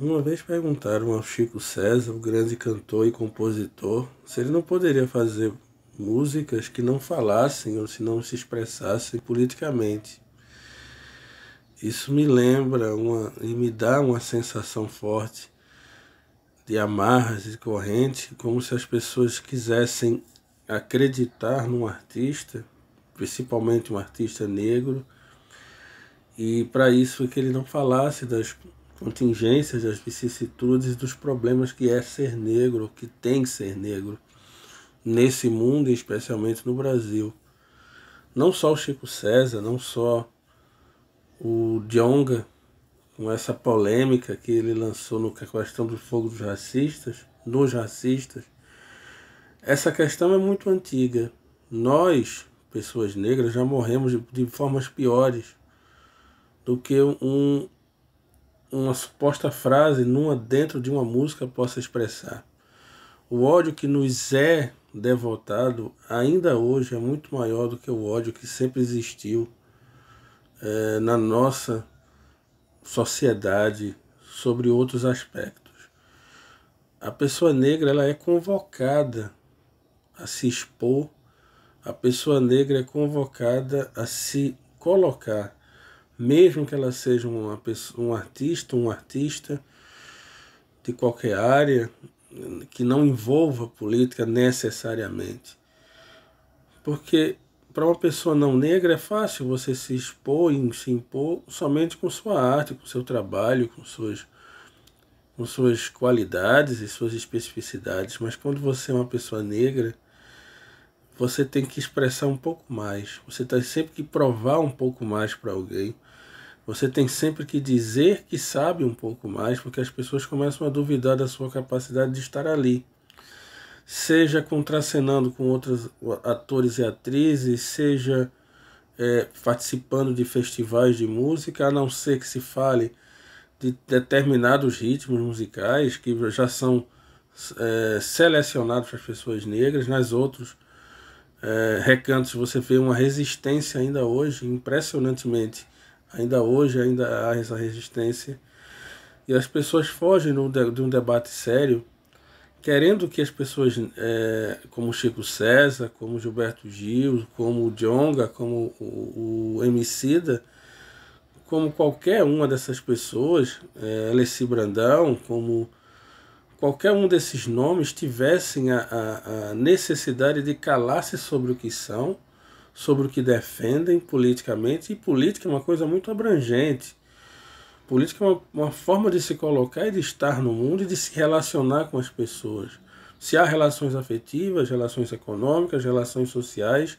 Uma vez perguntaram ao Chico César, o grande cantor e compositor, se ele não poderia fazer músicas que não falassem ou se não se expressassem politicamente. Isso me lembra uma, e me dá uma sensação forte de amarras e correntes, como se as pessoas quisessem acreditar num artista, principalmente um artista negro, e para isso que ele não falasse das contingências, das vicissitudes, dos problemas que é ser negro, que tem que ser negro nesse mundo e especialmente no Brasil. Não só o Chico César, não só o Djonga, com essa polêmica que ele lançou no questão do fogo dos racistas, dos racistas. Essa questão é muito antiga. Nós, pessoas negras, já morremos de formas piores do que um, uma suposta frase numa, dentro de uma música possa expressar. O ódio que nos é devotado ainda hoje é muito maior do que o ódio que sempre existiu é, na nossa sociedade sobre outros aspectos. A pessoa negra ela é convocada a se expor, a pessoa negra é convocada a se colocar mesmo que ela seja uma pessoa, um artista, um artista de qualquer área, que não envolva política necessariamente. Porque para uma pessoa não negra é fácil você se expor e se impor somente com sua arte, com seu trabalho, com suas, com suas qualidades e suas especificidades. Mas quando você é uma pessoa negra, você tem que expressar um pouco mais. Você tem sempre que provar um pouco mais para alguém. Você tem sempre que dizer que sabe um pouco mais, porque as pessoas começam a duvidar da sua capacidade de estar ali. Seja contracenando com outros atores e atrizes, seja é, participando de festivais de música, a não ser que se fale de determinados ritmos musicais que já são é, selecionados para as pessoas negras, nas outros é, recantos você vê uma resistência ainda hoje, impressionantemente Ainda hoje ainda há essa resistência. E as pessoas fogem de um debate sério, querendo que as pessoas, é, como Chico César, como Gilberto Gil, como o Djonga, como o, o Emicida, como qualquer uma dessas pessoas, é, Alessi Brandão, como qualquer um desses nomes tivessem a, a, a necessidade de calar-se sobre o que são sobre o que defendem politicamente, e política é uma coisa muito abrangente. Política é uma, uma forma de se colocar e de estar no mundo e de se relacionar com as pessoas. Se há relações afetivas, relações econômicas, relações sociais,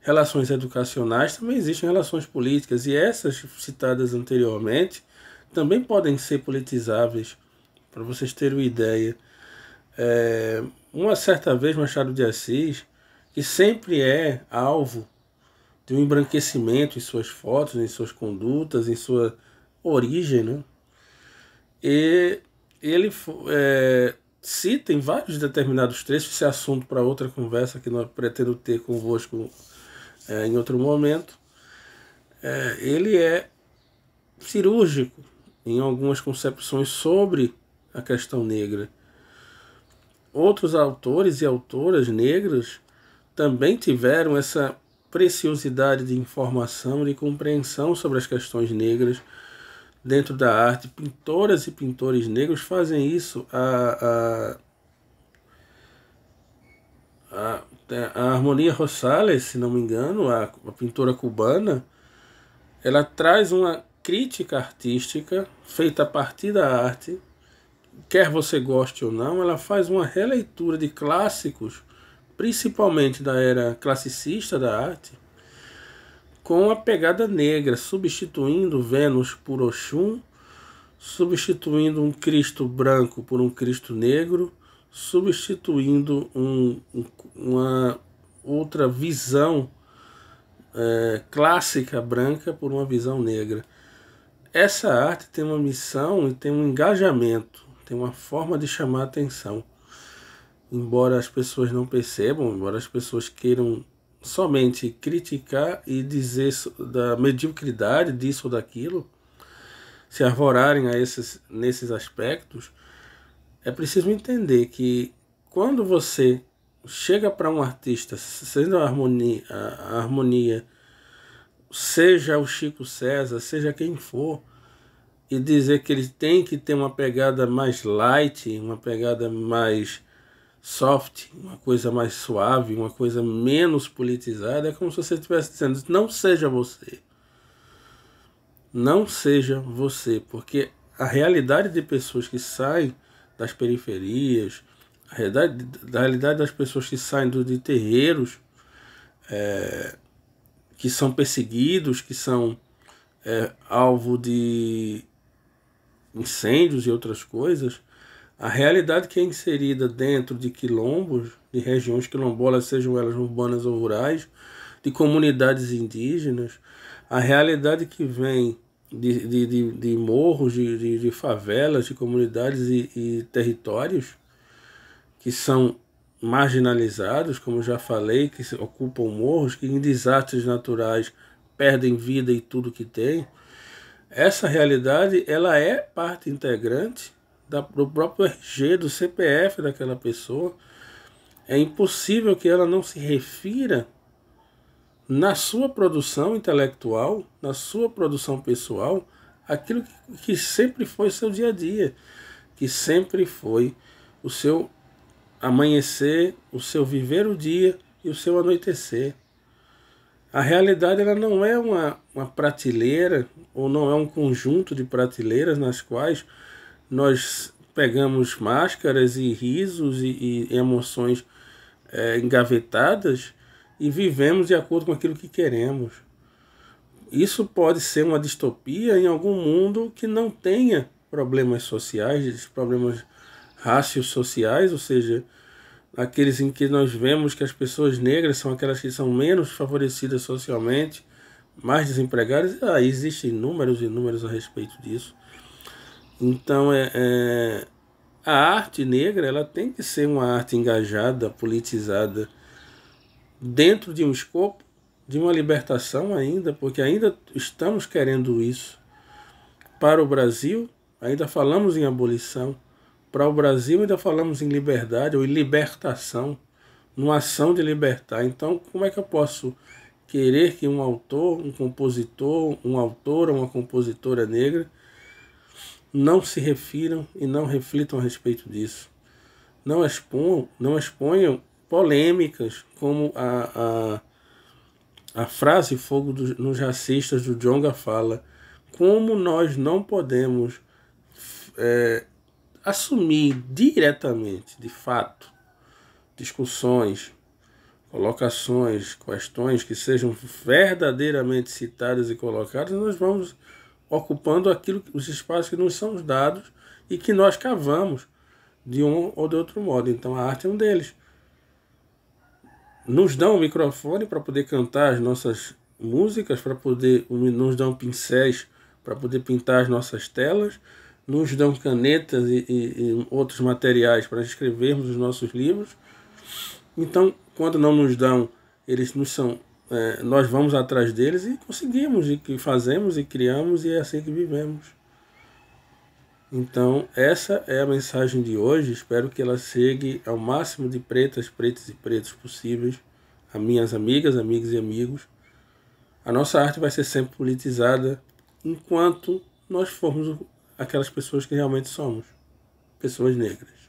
relações educacionais, também existem relações políticas, e essas citadas anteriormente também podem ser politizáveis, para vocês terem uma ideia. É, uma certa vez, Machado de Assis que sempre é alvo de um embranquecimento em suas fotos, em suas condutas, em sua origem, né? E ele é, cita em vários determinados trechos esse assunto para outra conversa que nós pretendo ter convosco é, em outro momento. É, ele é cirúrgico em algumas concepções sobre a questão negra. Outros autores e autoras negras também tiveram essa preciosidade de informação de compreensão sobre as questões negras dentro da arte. Pintoras e pintores negros fazem isso. A, a, a, a Harmonia Rosales, se não me engano, a, a pintora cubana, ela traz uma crítica artística feita a partir da arte, quer você goste ou não, ela faz uma releitura de clássicos principalmente da era classicista da arte, com a pegada negra, substituindo Vênus por Oxum, substituindo um Cristo branco por um Cristo negro, substituindo um, uma outra visão é, clássica branca por uma visão negra. Essa arte tem uma missão e tem um engajamento, tem uma forma de chamar atenção embora as pessoas não percebam, embora as pessoas queiram somente criticar e dizer da mediocridade disso ou daquilo, se arvorarem a esses, nesses aspectos, é preciso entender que quando você chega para um artista, sendo a harmonia, a harmonia, seja o Chico César, seja quem for, e dizer que ele tem que ter uma pegada mais light, uma pegada mais soft, uma coisa mais suave, uma coisa menos politizada, é como se você estivesse dizendo: não seja você. Não seja você, porque a realidade de pessoas que saem das periferias, a realidade, a realidade das pessoas que saem do, de terreiros, é, que são perseguidos, que são é, alvo de incêndios e outras coisas, a realidade que é inserida dentro de quilombos, de regiões quilombolas, sejam elas urbanas ou rurais, de comunidades indígenas, a realidade que vem de, de, de, de morros, de, de, de, favelas, de comunidades e, e territórios que são marginalizados, como já falei, que ocupam morros, que em desastres naturais perdem vida e tudo que tem. Essa realidade ela é parte integrante da, do próprio RG, do CPF daquela pessoa. É impossível que ela não se refira na sua produção intelectual, na sua produção pessoal, aquilo que, que sempre foi seu dia a dia, que sempre foi o seu amanhecer, o seu viver o dia e o seu anoitecer. A realidade ela não é uma, uma prateleira ou não é um conjunto de prateleiras nas quais nós pegamos máscaras e risos e, e emoções é, engavetadas e vivemos de acordo com aquilo que queremos. Isso pode ser uma distopia em algum mundo que não tenha problemas sociais, problemas sociais, ou seja, aqueles em que nós vemos que as pessoas negras são aquelas que são menos favorecidas socialmente, mais desempregadas. Ah, existem números e números a respeito disso. Então, é, é, a arte negra ela tem que ser uma arte engajada, politizada, dentro de um escopo de uma libertação ainda, porque ainda estamos querendo isso. Para o Brasil, ainda falamos em abolição. Para o Brasil, ainda falamos em liberdade ou em libertação, numa ação de libertar. Então, como é que eu posso querer que um autor, um compositor, um autor ou uma compositora negra não se refiram e não reflitam a respeito disso. Não exponham, não exponham polêmicas como a, a, a frase fogo do, nos racistas do Jonga fala. Como nós não podemos é, assumir diretamente, de fato, discussões, colocações, questões que sejam verdadeiramente citadas e colocadas, nós vamos ocupando aquilo, os espaços que nos são dados e que nós cavamos de um ou de outro modo. Então a arte é um deles. Nos dão um microfone para poder cantar as nossas músicas, para poder nos dão pincéis para poder pintar as nossas telas, nos dão canetas e, e, e outros materiais para escrevermos os nossos livros. Então, quando não nos dão, eles nos são é, nós vamos atrás deles e conseguimos, e que fazemos e criamos, e é assim que vivemos. Então, essa é a mensagem de hoje. Espero que ela chegue ao máximo de pretas, pretos e pretos possíveis, a minhas amigas, amigos e amigos. A nossa arte vai ser sempre politizada enquanto nós formos aquelas pessoas que realmente somos pessoas negras.